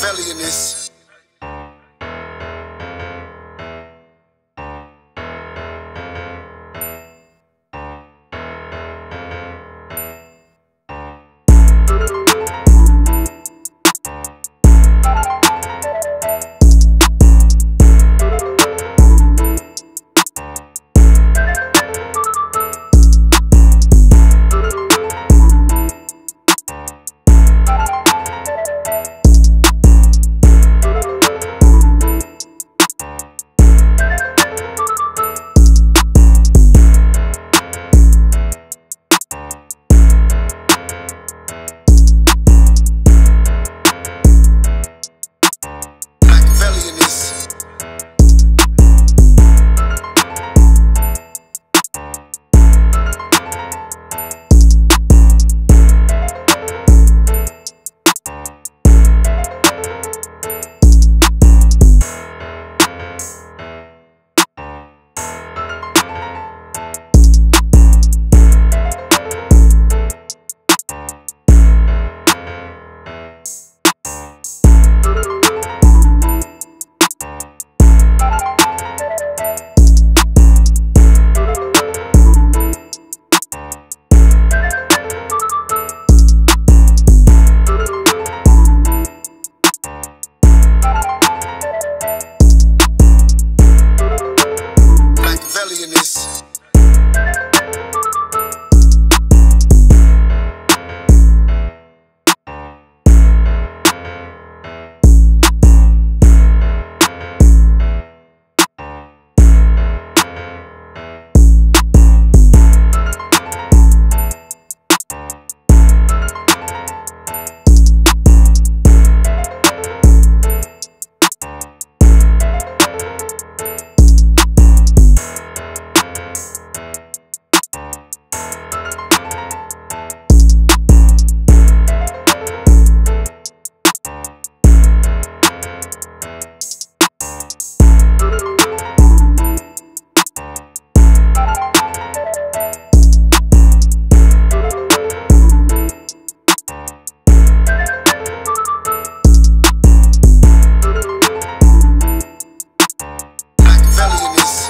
Machiavellian is. Machiavellian this.